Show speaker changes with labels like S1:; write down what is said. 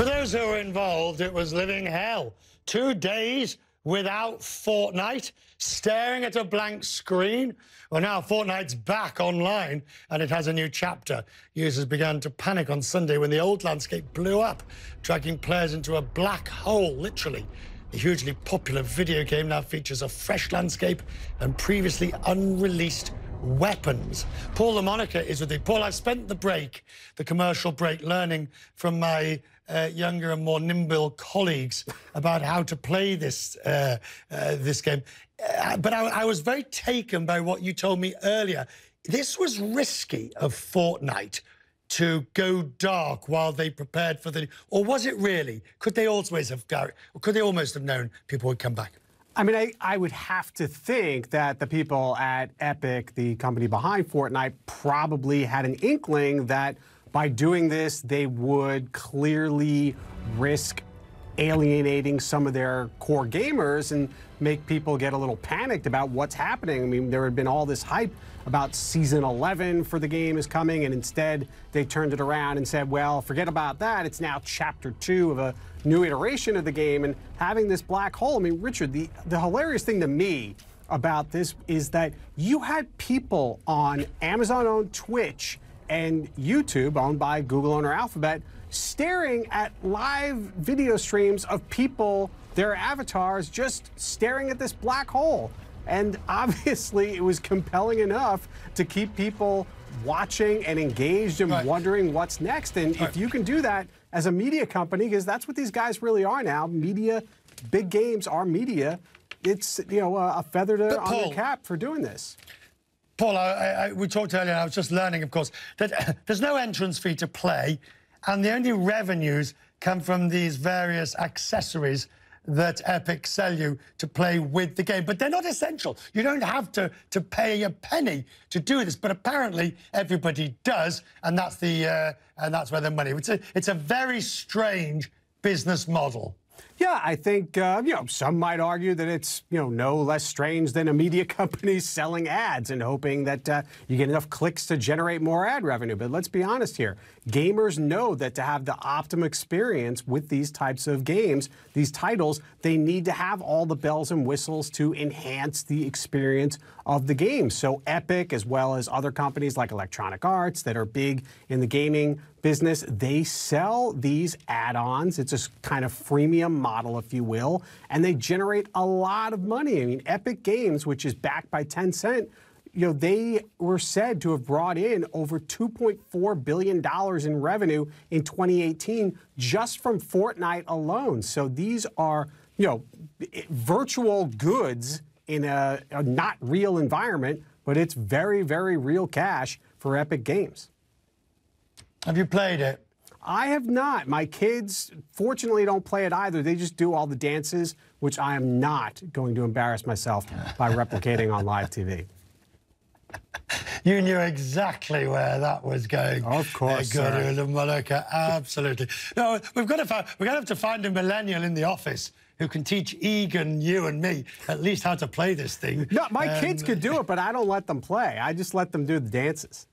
S1: For those who were involved, it was living hell. Two days without Fortnite, staring at a blank screen. Well, now Fortnite's back online and it has a new chapter. Users began to panic on Sunday when the old landscape blew up, dragging players into a black hole, literally. The hugely popular video game now features a fresh landscape and previously unreleased weapons. Paul La Monica is with me. Paul, I've spent the break, the commercial break, learning from my uh, younger and more nimble colleagues about how to play this uh, uh, this game. Uh, but I, I, was very taken by what you told me earlier. This was risky of Fortnite to go dark while they prepared for the, or was it really? Could they always have, could they almost have known people would come back?
S2: I mean, I, I, would have to think that the people at Epic, the company behind Fortnite, probably had an inkling that by doing this, they would clearly risk alienating some of their core gamers and make people get a little panicked about what's happening. I mean, there had been all this hype about season 11 for the game is coming, and instead they turned it around and said, well, forget about that. It's now chapter two of a new iteration of the game, and having this black hole. I mean, Richard, the, the hilarious thing to me about this is that you had people on Amazon owned Twitch and YouTube, owned by Google owner Alphabet, staring at live video streams of people, their avatars, just staring at this black hole. And obviously, it was compelling enough to keep people watching and engaged and right. wondering what's next. And right. if you can do that as a media company, because that's what these guys really are now media, big games are media. It's you know a feather to, on Paul, cap for doing this.
S1: Paul, I, I, we talked earlier, I was just learning, of course, that there's no entrance fee to play, and the only revenues come from these various accessories that Epic sell you to play with the game. But they're not essential. You don't have to, to pay a penny to do this, but apparently everybody does, and that's, the, uh, and that's where the money... It's a, it's a very strange business model.
S2: Yeah, I think uh, you know some might argue that it's you know no less strange than a media company selling ads and hoping that uh, you get enough clicks to generate more ad revenue. But let's be honest here: gamers know that to have the optimum experience with these types of games, these titles, they need to have all the bells and whistles to enhance the experience of the game. So Epic, as well as other companies like Electronic Arts that are big in the gaming business, they sell these add-ons. It's a kind of freemium model, if you will, and they generate a lot of money. I mean, Epic Games, which is backed by Tencent, you know, they were said to have brought in over $2.4 billion in revenue in 2018 just from Fortnite alone. So these are, you know, virtual goods in a, a not real environment, but it's very, very real cash for Epic Games.
S1: Have you played it?
S2: I have not. My kids, fortunately, don't play it either. They just do all the dances, which I am not going to embarrass myself by replicating on live TV.
S1: You knew exactly where that was going.
S2: Of course, uh,
S1: La Monica, absolutely. No, we've got to find, we're going to have to find a millennial in the office who can teach Egan, you, and me at least how to play this thing.
S2: No, my um, kids could do it, but I don't let them play. I just let them do the dances.